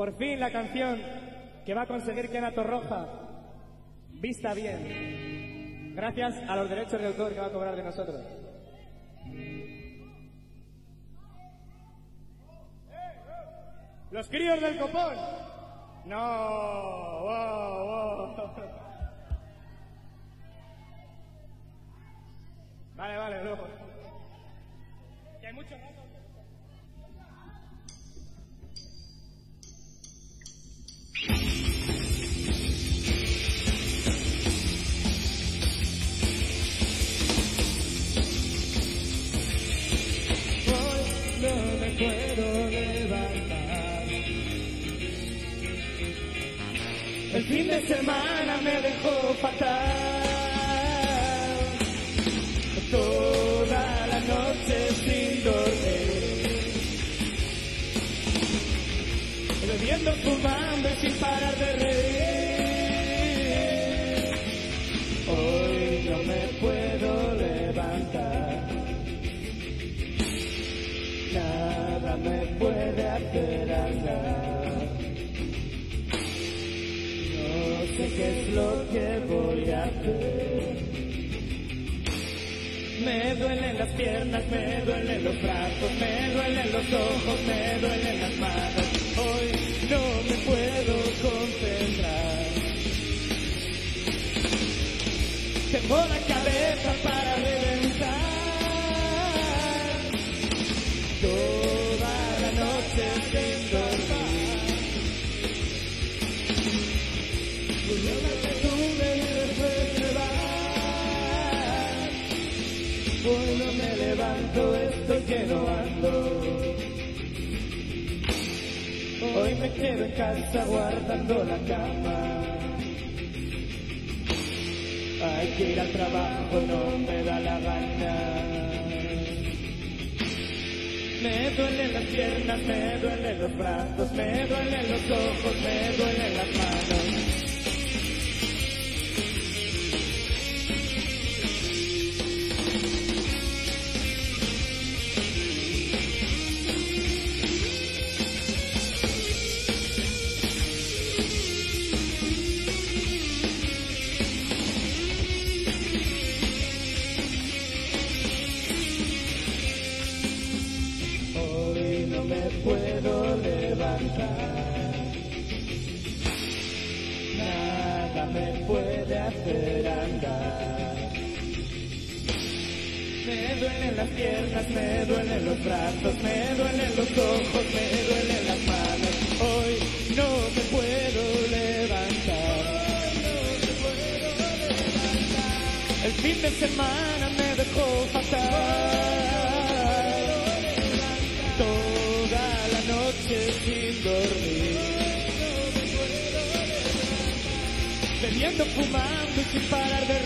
Por fin la canción que va a conseguir que Ana Torroja vista bien. Gracias a los derechos de autor que va a cobrar de nosotros. Los críos del copón. No, wow, wow. Vale, vale, luego. Que hay mucho rato. Puedo levantar. El fin de semana me dejó fatal. Toda la noche sin dormir. Bebiendo, fumando sé qué es lo que voy a hacer. Me duelen las piernas, me duelen los brazos, me duelen los ojos, me duelen las manos. Hoy no me puedo concentrar. Tengo la cabeza para reventar. Toda la noche sin dormir. No me levanto, estoy que no ando. Hoy me quedo en casa guardando la cama. Hay que ir al trabajo, no me da la gana. Me duelen las piernas, me duelen los brazos, me duelen los ojos, me duelen las manos. Nada me puede hacer andar. Me duelen las piernas, me duelen los brazos, me duelen los ojos, me duelen las manos. Hoy no me puedo levantar. El fin de semana me dejó fatal. Sin dormir. Bebiendo, fumando y sin parar de